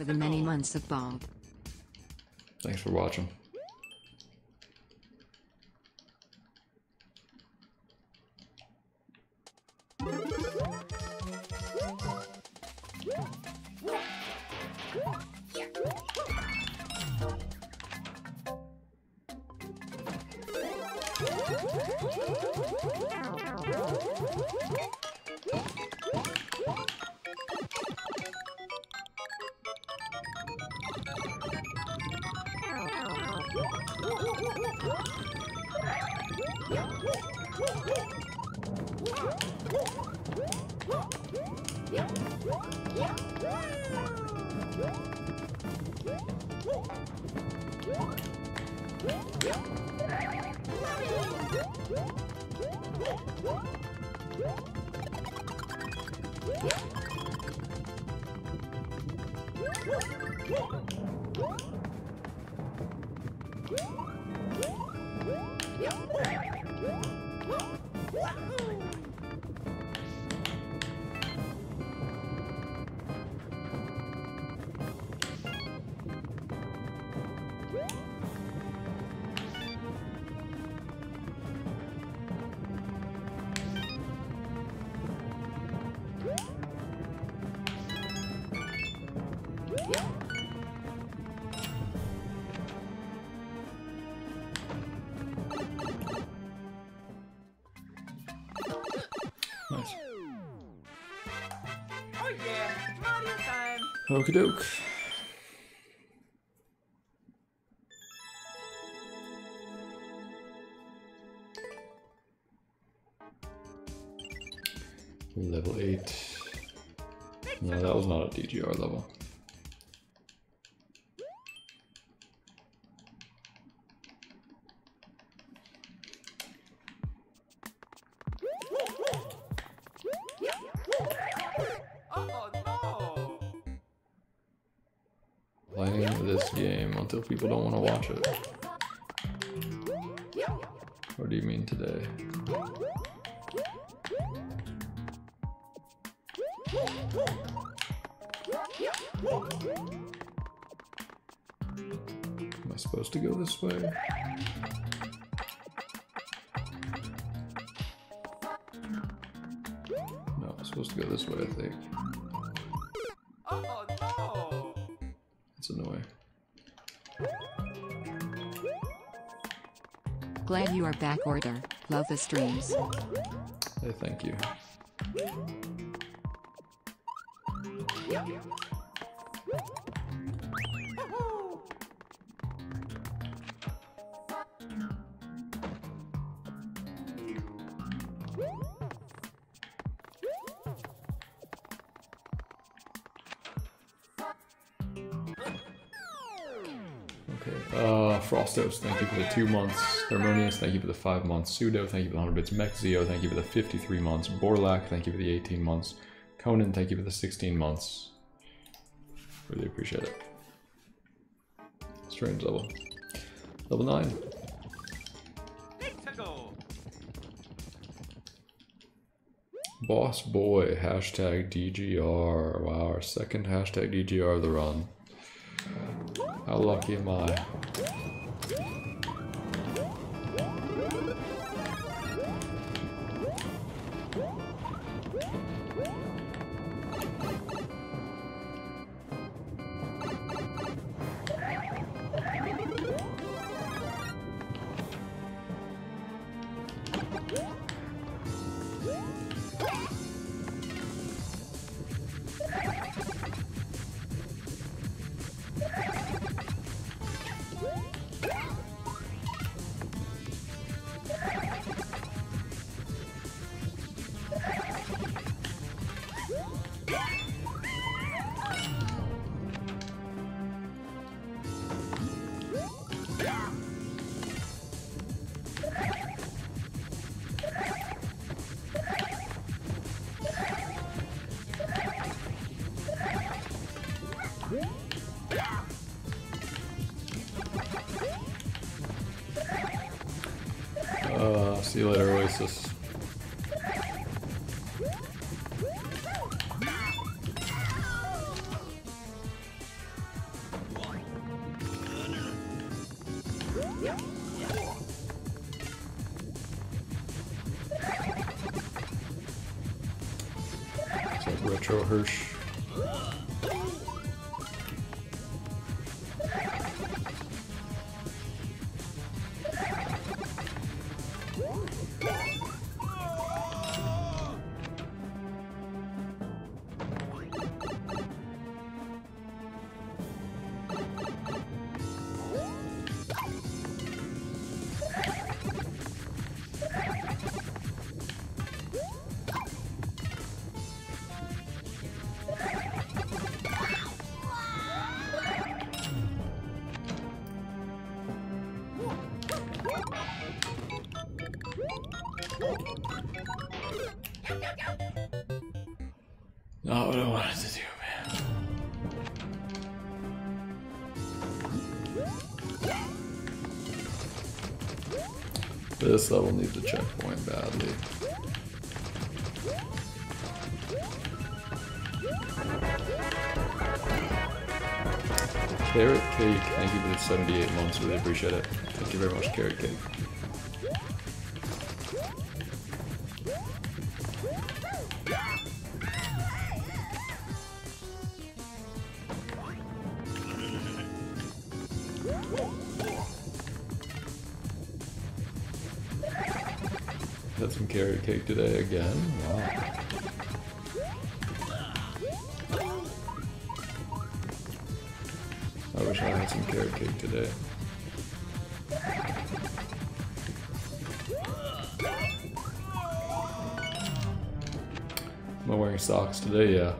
for the many months of Bob. Thanks for watching. Woo! Oh yeah, Mario time. Okie doke. Level 8. No, that was not a DGR level. Game until people don't want to watch it. What do you mean today? Am I supposed to go this way? No, I'm supposed to go this way, I think. Oh no. It's annoying. Glad you are back, Aura. Love the streams. Hey, thank you. Okay. Uh, Frostos, thank you for the two months. Thermonius, thank you for the five months. Pseudo, thank you for the 100 bits. Mexio, thank you for the 53 months. Borlak, thank you for the 18 months. Conan, thank you for the 16 months. Really appreciate it. Strange level. Level 9. Boss boy, hashtag DGR. Wow, our second hashtag DGR of the run. How lucky am I? Uh, See you later, Oasis. Retro Hirsch. Not what I wanted to do, man. This level needs a checkpoint badly. Carrot Cake, thank you for the 78 months, really appreciate it. Thank you very much, Carrot Cake. Carrot cake today again. Wow. I wish I had some carrot cake today. Am I wearing socks today? Yeah.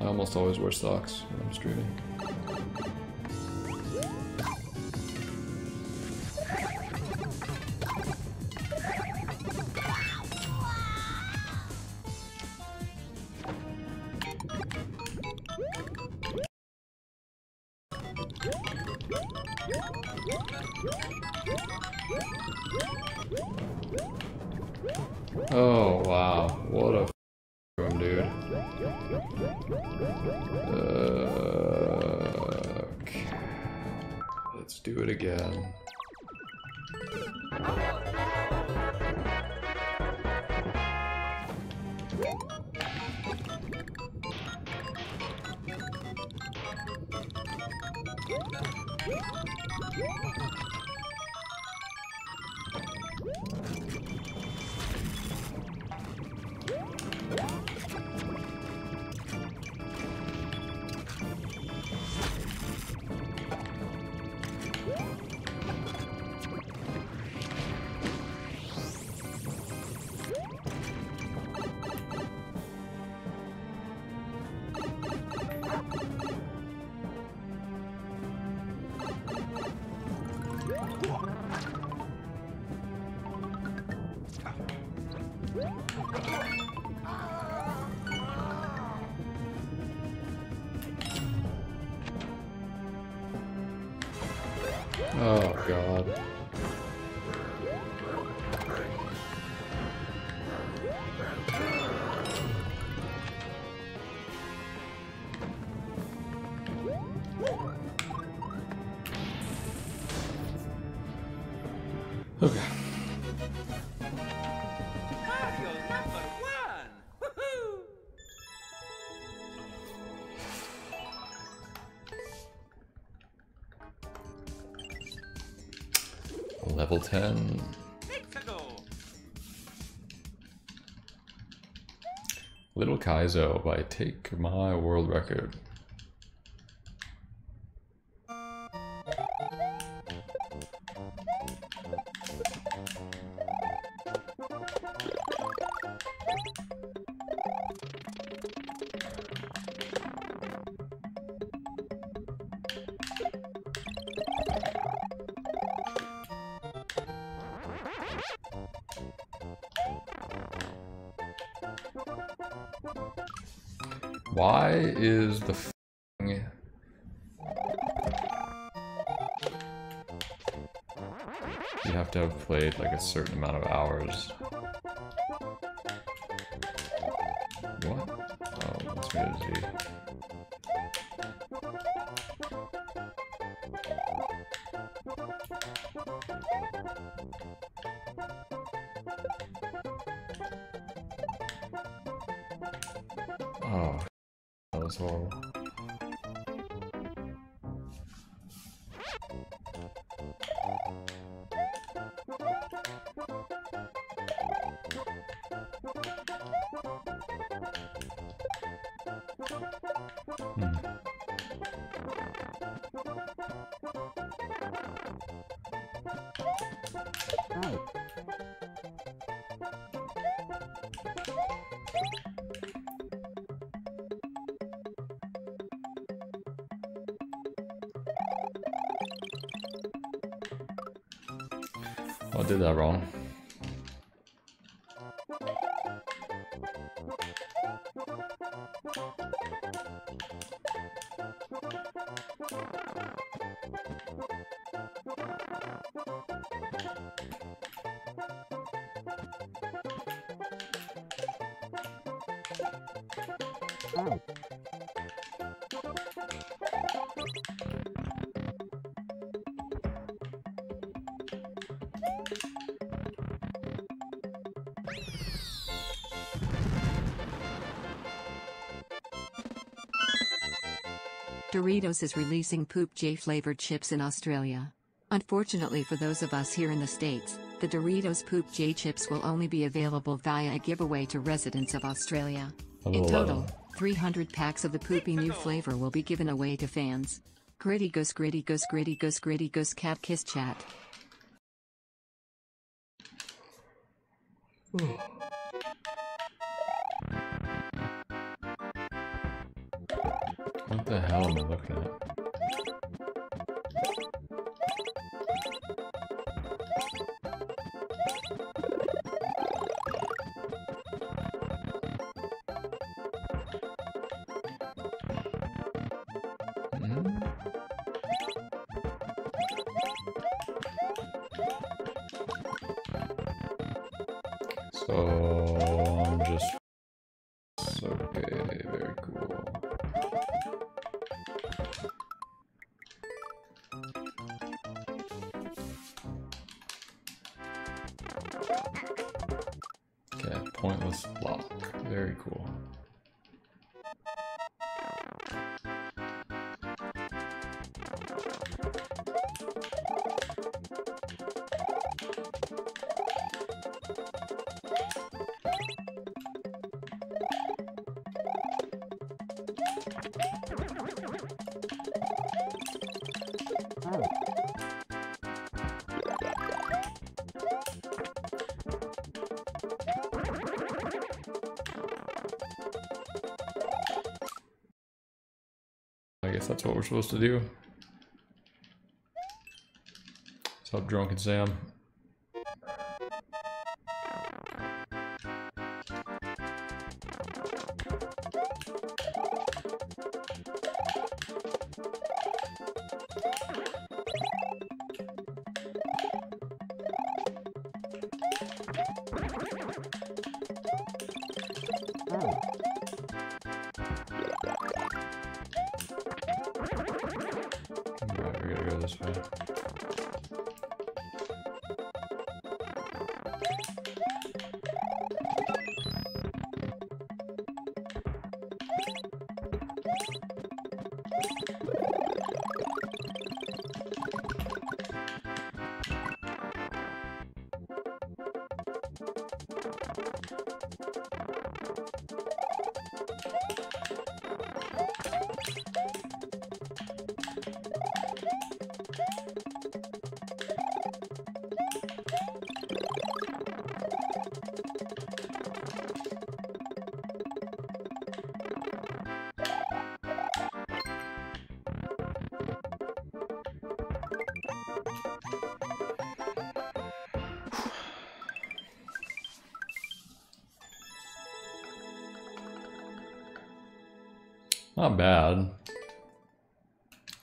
I almost always wear socks when I'm streaming. Do it again. Level 10. Little Kaizo by Take My World Record. Why is the f***ing You have to have played like a certain amount of hours. What? Oh, wants me to. I did that wrong. Doritos is releasing Poop J flavored chips in Australia. Unfortunately for those of us here in the States, the Doritos Poop J chips will only be available via a giveaway to residents of Australia. In oh. total, 300 packs of the poopy new flavor will be given away to fans. Gritty goose gritty goose gritty goose gritty goose cat kiss chat. Hmm. What the hell am I looking at? Pointless block. Very cool. Guess that's what we're supposed to do. What's up, Drunken Sam? Thank you. Not bad. A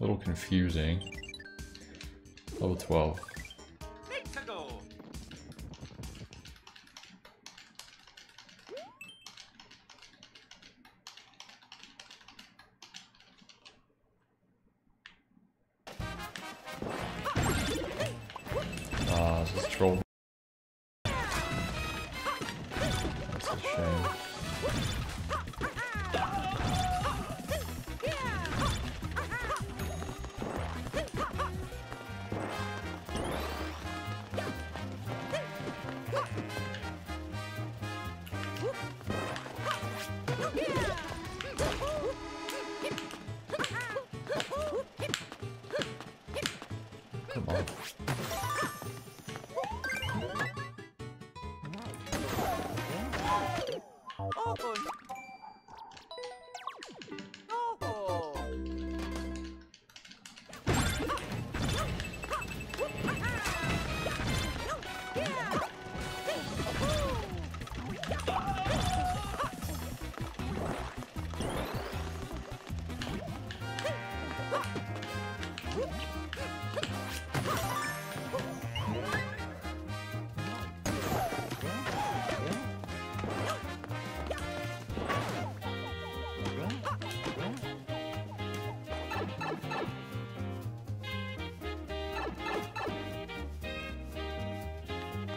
little confusing. Level 12.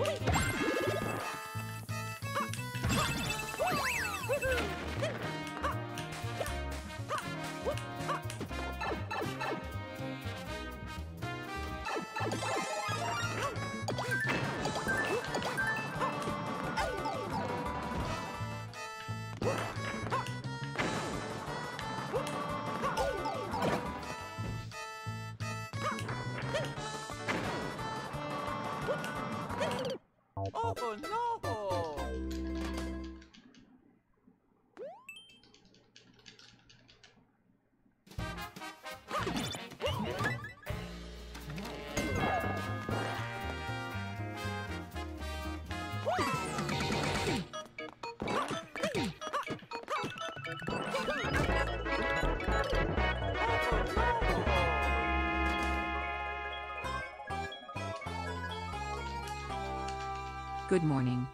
Wait. Oh no! Good morning.